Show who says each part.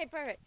Speaker 1: Okay, perfect.